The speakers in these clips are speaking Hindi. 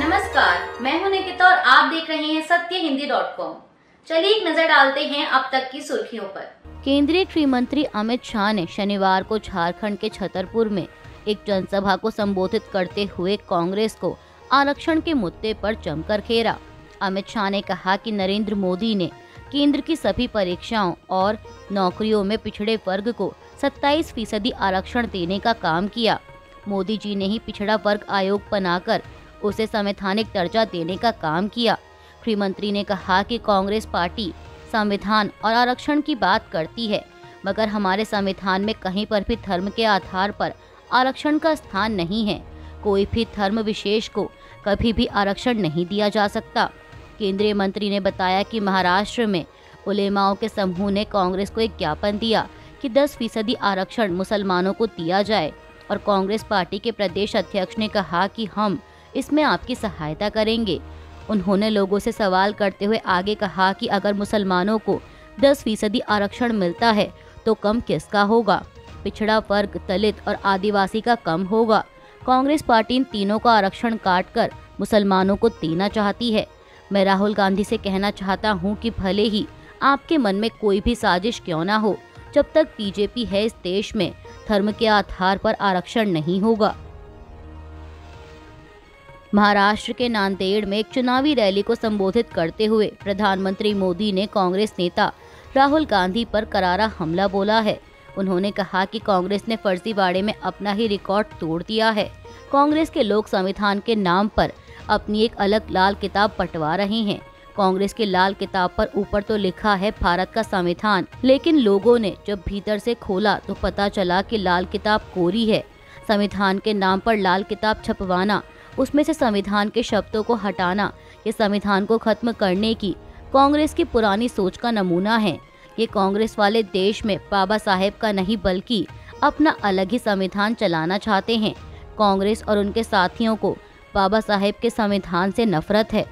नमस्कार, मैं हूँ निकिता और आप देख रहे हैं सत्य हिंदी डॉट कॉम चलिए एक नज़र डालते हैं अब तक की सुर्खियों पर। केंद्रीय गृह मंत्री अमित शाह ने शनिवार को झारखंड के छतरपुर में एक जनसभा को संबोधित करते हुए कांग्रेस को आरक्षण के मुद्दे पर जमकर घेरा। अमित शाह ने कहा कि नरेंद्र मोदी ने केंद्र की सभी परीक्षाओं और नौकरियों में पिछड़े वर्ग को 27 फ़ीसदी आरक्षण देने का काम किया। मोदी जी ने ही पिछड़ा वर्ग आयोग बनाकर उसे संवैधानिक दर्जा देने का काम किया। गृह मंत्री ने कहा कि कांग्रेस पार्टी संविधान और आरक्षण की बात करती है, मगर हमारे संविधान में कहीं पर भी धर्म के आधार पर आरक्षण का स्थान नहीं है। कोई भी धर्म विशेष को कभी भी आरक्षण नहीं दिया जा सकता। केंद्रीय मंत्री ने बताया कि महाराष्ट्र में उलेमाओं के समूह ने कांग्रेस को एक ज्ञापन दिया कि 10 फ़ीसदी आरक्षण मुसलमानों को दिया जाए, और कांग्रेस पार्टी के प्रदेश अध्यक्ष ने कहा कि हम इसमें आपकी सहायता करेंगे। उन्होंने लोगों से सवाल करते हुए आगे कहा कि अगर मुसलमानों को 10 फ़ीसदी आरक्षण मिलता है तो कम किसका होगा? पिछड़ा वर्ग, दलित और आदिवासी का कम होगा। कांग्रेस पार्टी इन तीनों का आरक्षण काट कर मुसलमानों को देना चाहती है। मैं राहुल गांधी से कहना चाहता हूँ कि भले ही आपके मन में कोई भी साजिश क्यों ना हो, जब तक बीजेपी है इस देश में, धर्म के आधार पर आरक्षण नहीं होगा। महाराष्ट्र के नांदेड़ में एक चुनावी रैली को संबोधित करते हुए प्रधानमंत्री मोदी ने कांग्रेस नेता राहुल गांधी पर करारा हमला बोला है। उन्होंने कहा कि कांग्रेस ने फर्जीवाड़े में अपना ही रिकॉर्ड तोड़ दिया है। कांग्रेस के लोक संविधान के नाम पर अपनी एक अलग लाल किताब पटवा रहे हैं। कांग्रेस के लाल किताब पर ऊपर तो लिखा है, भारत का संविधान लेकिन लोगों ने जब भीतर से खोला तो पता चला कि लाल किताब कोरी है। संविधान के नाम पर लाल किताब छपवाना उसमें से संविधान के शब्दों को हटाना, ये संविधान को खत्म करने की कांग्रेस की पुरानी सोच का नमूना है। ये कांग्रेस वाले देश में बाबा साहेब का नहीं, बल्कि अपना अलग ही संविधान चलाना चाहते हैं। कांग्रेस और उनके साथियों को बाबा साहेब के संविधान से नफरत है।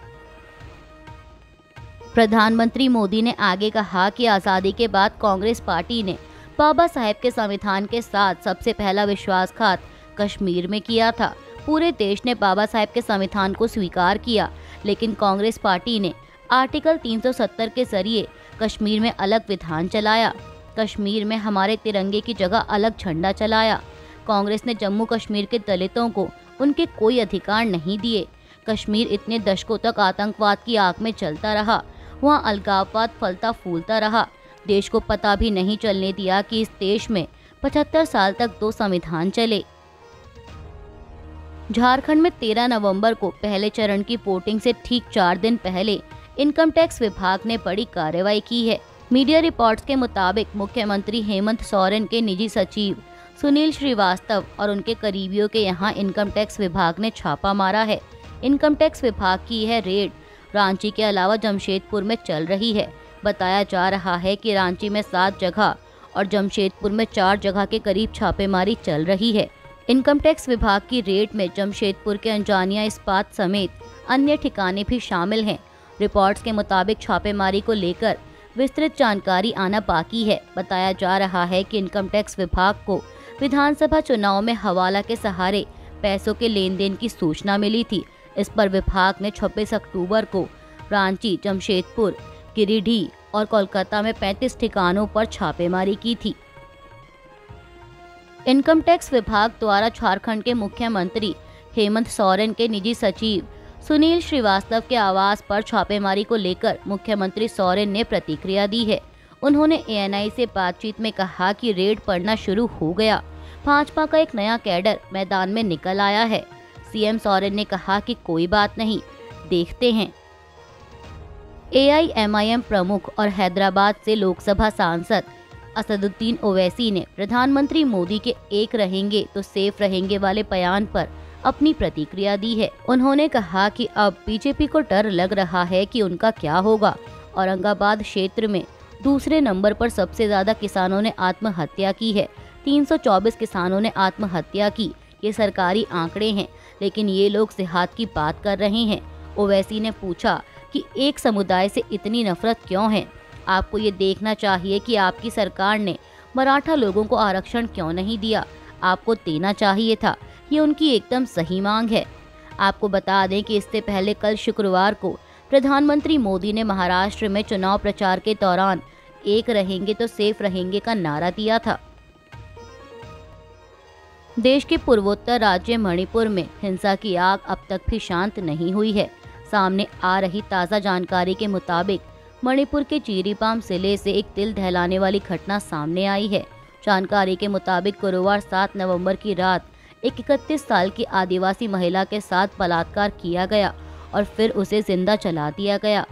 प्रधानमंत्री मोदी ने आगे कहा कि आज़ादी के बाद कांग्रेस पार्टी ने बाबा साहेब के संविधान के साथ सबसे पहला विश्वासघात कश्मीर में किया था। पूरे देश ने बाबा साहेब के संविधान को स्वीकार किया, लेकिन कांग्रेस पार्टी ने आर्टिकल 370 के ज़रिए कश्मीर में अलग विधान चलाया। कश्मीर में हमारे तिरंगे की जगह अलग झंडा चलाया। कांग्रेस ने जम्मू कश्मीर के दलितों को उनके कोई अधिकार नहीं दिए। कश्मीर इतने दशकों तक आतंकवाद की आग में चलता रहा। वहाँ अलगाववाद फलता फूलता रहा। देश को पता भी नहीं चलने दिया कि इस देश में 75 साल तक दो संविधान चले। झारखंड में 13 नवंबर को पहले चरण की वोटिंग से ठीक चार दिन पहले इनकम टैक्स विभाग ने बड़ी कार्रवाई की है। मीडिया रिपोर्ट्स के मुताबिक मुख्यमंत्री हेमंत सोरेन के निजी सचिव सुनील श्रीवास्तव और उनके करीबियों के यहाँ इनकम टैक्स विभाग ने छापा मारा है। इनकम टैक्स विभाग की यह रेड रांची के अलावा जमशेदपुर में चल रही है। बताया जा रहा है कि रांची में सात जगह और जमशेदपुर में चार जगह के करीब छापेमारी चल रही है। इनकम टैक्स विभाग की रेड में जमशेदपुर के अंजानिया इस्पात समेत अन्य ठिकाने भी शामिल हैं। रिपोर्ट्स के मुताबिक छापेमारी को लेकर विस्तृत जानकारी आना बाकी है। बताया जा रहा है कि इनकम टैक्स विभाग को विधानसभा चुनाव में हवाला के सहारे पैसों के लेन देन की सूचना मिली थी। इस पर विभाग ने 26 अक्टूबर को रांची, जमशेदपुर, गिरिडीह और कोलकाता में 35 ठिकानों पर छापेमारी की थी। इनकम टैक्स विभाग द्वारा झारखंड के मुख्यमंत्री हेमंत सोरेन के निजी सचिव सुनील श्रीवास्तव के आवास पर छापेमारी को लेकर मुख्यमंत्री सोरेन ने प्रतिक्रिया दी है। उन्होंने एएनआई से बातचीत में कहा कि रेड पड़ना शुरू हो गया। भाजपा का एक नया कैडर मैदान में निकल आया है। सीएम सोरेन ने कहा कि कोई बात नहीं, देखते हैं। एआईएमआईएम प्रमुख और हैदराबाद से लोकसभा सांसद असदुद्दीन ओवैसी ने, प्रधानमंत्री मोदी के एक रहेंगे तो सेफ़ रहेंगे वाले बयान पर अपनी प्रतिक्रिया दी है। उन्होंने कहा कि अब बीजेपी को डर लग रहा है कि उनका क्या होगा। औरंगाबाद क्षेत्र में दूसरे नंबर पर सबसे ज़्यादा किसानों ने आत्महत्या की है। 324 किसानों ने आत्महत्या की। ये सरकारी आंकड़े हैं, लेकिन ये लोग सेहत की बात कर रहे हैं। ओवैसी ने पूछा कि एक समुदाय से इतनी नफरत क्यों है? आपको ये देखना चाहिए कि आपकी सरकार ने मराठा लोगों को आरक्षण क्यों नहीं दिया? आपको देना चाहिए था। ये उनकी एकदम सही मांग है। आपको बता दें कि इससे पहले कल शुक्रवार को प्रधानमंत्री मोदी ने महाराष्ट्र में चुनाव प्रचार के दौरान एक रहेंगे तो सेफ़ रहेंगे का नारा दिया था। देश के पूर्वोत्तर राज्य मणिपुर में हिंसा की आग अब तक भी शांत नहीं हुई है। सामने आ रही ताज़ा जानकारी के मुताबिक मणिपुर के चीरीपाम ज़िले से एक दिल दहलाने वाली घटना सामने आई है। जानकारी के मुताबिक गुरुवार 7 नवंबर की रात एक इकतीस साल की आदिवासी महिला के साथ बलात्कार किया गया और फिर उसे ज़िंदा चला दिया गया।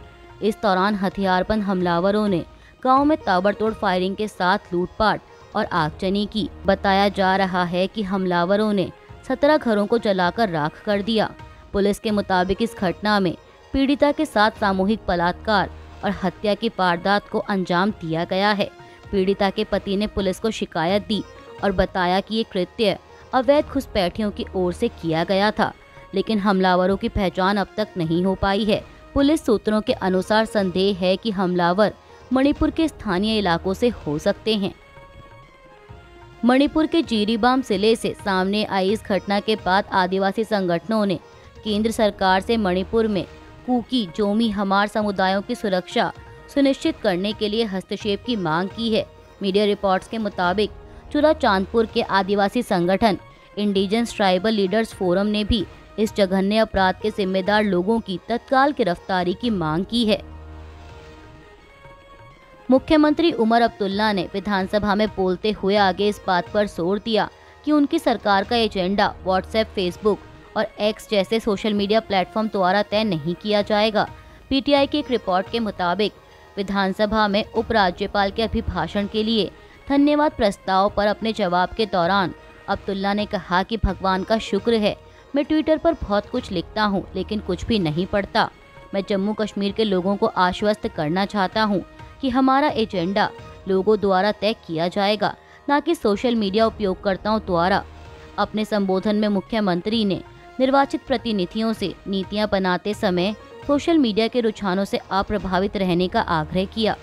इस दौरान हथियारबंद हमलावरों ने गाँव में ताबड़तोड़ फायरिंग के साथ लूटपाट और आगजनी की। बताया जा रहा है कि हमलावरों ने सत्रह घरों को जलाकर राख कर दिया। पुलिस के मुताबिक इस घटना में पीड़िता के साथ सामूहिक बलात्कार और हत्या की वारदात को अंजाम दिया गया है। पीड़िता के पति ने पुलिस को शिकायत दी और बताया कि ये कृत्य अवैध घुसपैठियों की ओर से किया गया था, लेकिन हमलावरों की पहचान अब तक नहीं हो पाई है। पुलिस सूत्रों के अनुसार संदेह है कि हमलावर मणिपुर के स्थानीय इलाकों से हो सकते हैं। मणिपुर के जीरीबाम ज़िले से सामने आई इस घटना के बाद आदिवासी संगठनों ने केंद्र सरकार से मणिपुर में कुकी जोमी हमार समुदायों की सुरक्षा सुनिश्चित करने के लिए हस्तक्षेप की मांग की है। मीडिया रिपोर्ट्स के मुताबिक चुरा चांदपुर के आदिवासी संगठन इंडिजेंस ट्राइबल लीडर्स फोरम ने भी इस जघन्य अपराध के जिम्मेदार लोगों की तत्काल गिरफ्तारी की मांग की है। मुख्यमंत्री उमर अब्दुल्ला ने विधानसभा में बोलते हुए आगे इस बात पर ज़ोर दिया कि उनकी सरकार का एजेंडा व्हाट्सएप फेसबुक और एक्स जैसे सोशल मीडिया प्लेटफॉर्म द्वारा तय नहीं किया जाएगा। पीटीआई की एक रिपोर्ट के मुताबिक, विधानसभा में उपराज्यपाल के अभिभाषण के लिए धन्यवाद प्रस्ताव पर अपने जवाब के दौरान अब्दुल्ला ने कहा कि भगवान का शुक्र है। मैं ट्विटर पर बहुत कुछ लिखता हूँ, लेकिन कुछ भी नहीं पढ़ता। मैं जम्मू कश्मीर के लोगों को आश्वस्त करना चाहता हूँ कि हमारा एजेंडा लोगों द्वारा तय किया जाएगा, न कि सोशल मीडिया उपयोगकर्ताओं द्वारा। अपने संबोधन में मुख्यमंत्री ने निर्वाचित प्रतिनिधियों से नीतियाँ बनाते समय सोशल मीडिया के रुझानों से अप्रभावित रहने का आग्रह किया।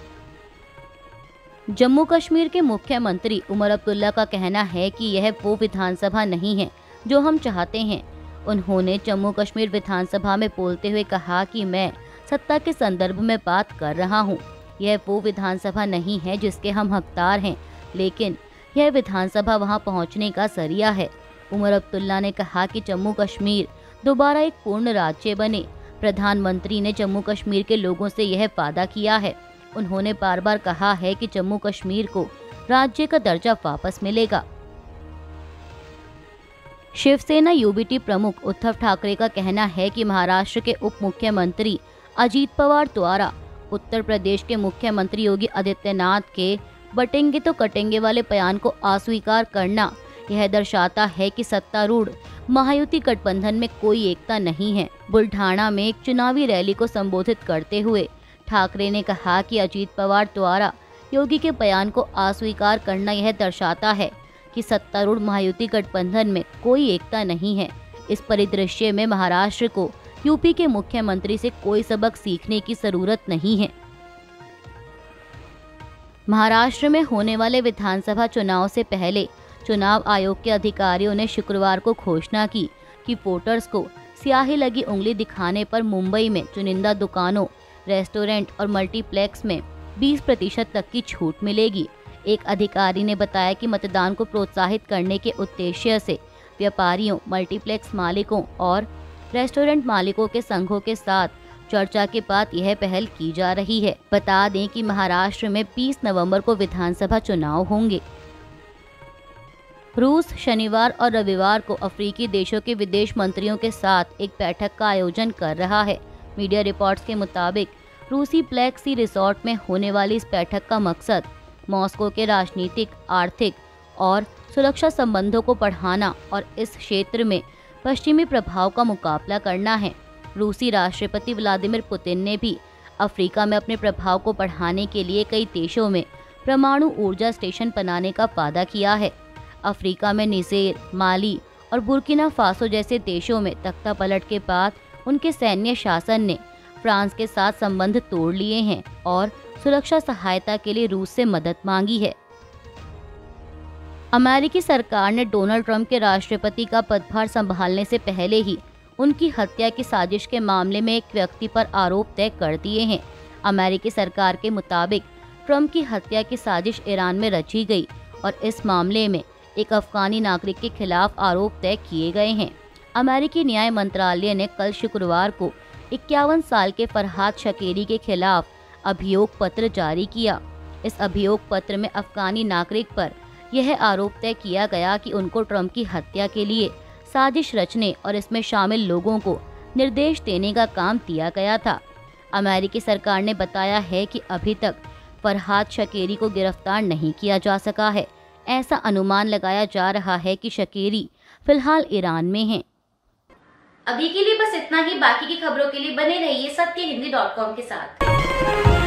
जम्मू कश्मीर के मुख्यमंत्री उमर अब्दुल्ला का कहना है कि यह वो विधानसभा नहीं है जो हम चाहते हैं। उन्होंने जम्मू कश्मीर विधानसभा में बोलते हुए कहा कि मैं सत्ता के संदर्भ में बात कर रहा हूँ। यह वो विधानसभा नहीं है जिसके हम हकदार हैं, लेकिन यह विधानसभा वहाँ पहुँचने का ज़रिया है। उमर अब्दुल्ला ने कहा कि जम्मू कश्मीर दोबारा एक पूर्ण राज्य बने। प्रधानमंत्री ने जम्मू कश्मीर के लोगों से यह वादा किया है। उन्होंने बार बार कहा है कि जम्मू कश्मीर को राज्य का दर्जा वापस मिलेगा। शिवसेना यूबीटी प्रमुख उद्धव ठाकरे का कहना है कि महाराष्ट्र के उप मुख्यमंत्री अजीत पवार द्वारा उत्तर प्रदेश के मुख्यमंत्री योगी आदित्यनाथ के बटेंगे तो कटेंगे वाले बयान को अस्वीकार करना यह दर्शाता है कि सत्तारूढ़ महायुति गठबंधन में कोई एकता नहीं है। बुल्ढाना में एक चुनावी रैली को संबोधित करते हुए ठाकरे ने कहा कि अजीत पवार द्वारा योगी के बयान को अस्वीकार करना यह दर्शाता है कि सत्तारूढ़ महायुति गठबंधन में कोई एकता नहीं है। इस परिदृश्य में महाराष्ट्र को यूपी के मुख्यमंत्री से कोई सबक सीखने की ज़रूरत नहीं है। महाराष्ट्र में होने वाले विधानसभा चुनाव से पहले चुनाव आयोग के अधिकारियों ने शुक्रवार को घोषणा की कि वोटर्स को स्याही लगी उंगली दिखाने पर मुंबई में चुनिंदा दुकानों, रेस्टोरेंट और मल्टीप्लेक्स में 20 प्रतिशत तक की छूट मिलेगी। एक अधिकारी ने बताया कि मतदान को प्रोत्साहित करने के उद्देश्य से व्यापारियों, मल्टीप्लेक्स मालिकों और रेस्टोरेंट मालिकों के संघों के साथ चर्चा के बाद यह पहल की जा रही है। बता दें कि महाराष्ट्र में 20 नवंबर को विधानसभा चुनाव होंगे। रूस शनिवार और रविवार को अफ्रीकी देशों के विदेश मंत्रियों के साथ एक बैठक का आयोजन कर रहा है। मीडिया रिपोर्ट्स के मुताबिक, रूसी ब्लैक सी रिसोर्ट में होने वाली इस बैठक का मकसद मॉस्को के राजनीतिक, आर्थिक और सुरक्षा संबंधों को बढ़ाना और इस क्षेत्र में पश्चिमी प्रभाव का मुकाबला करना है। रूसी राष्ट्रपति व्लादिमीर पुतिन ने भी अफ्रीका में अपने प्रभाव को बढ़ाने के लिए कई देशों में परमाणु ऊर्जा स्टेशन बनाने का वादा किया है। अफ्रीका में निजेर, माली और बुर्किना फासो जैसे देशों में तख्ता पलट के बाद उनके सैन्य शासन ने फ्रांस के साथ संबंध तोड़ लिए हैं और सुरक्षा सहायता के लिए रूस से मदद मांगी है। अमेरिकी सरकार ने डोनाल्ड ट्रंप के राष्ट्रपति का पदभार संभालने से पहले ही उनकी हत्या की साजिश के मामले में एक व्यक्ति पर आरोप तय कर दिए हैं। अमेरिकी सरकार के मुताबिक ट्रंप की हत्या की साजिश ईरान में रची गई और इस मामले में एक अफगानी नागरिक के खिलाफ आरोप तय किए गए हैं। अमेरिकी न्याय मंत्रालय ने कल शुक्रवार को इक्यावन साल के फरहाद शकेरी के खिलाफ अभियोग पत्र जारी किया। इस अभियोग पत्र में अफगानी नागरिक पर यह आरोप तय किया गया कि उनको ट्रंप की हत्या के लिए साजिश रचने और इसमें शामिल लोगों को निर्देश देने का काम दिया गया था। अमेरिकी सरकार ने बताया है कि अभी तक फरहाद शकेरी को गिरफ़्तार नहीं किया जा सका है। ऐसा अनुमान लगाया जा रहा है कि शकेरी फ़िलहाल ईरान में हैं। अभी के लिए बस इतना ही बाकी की खबरों के लिए बने रहिए सत्य हिंदी डॉट कॉम के साथ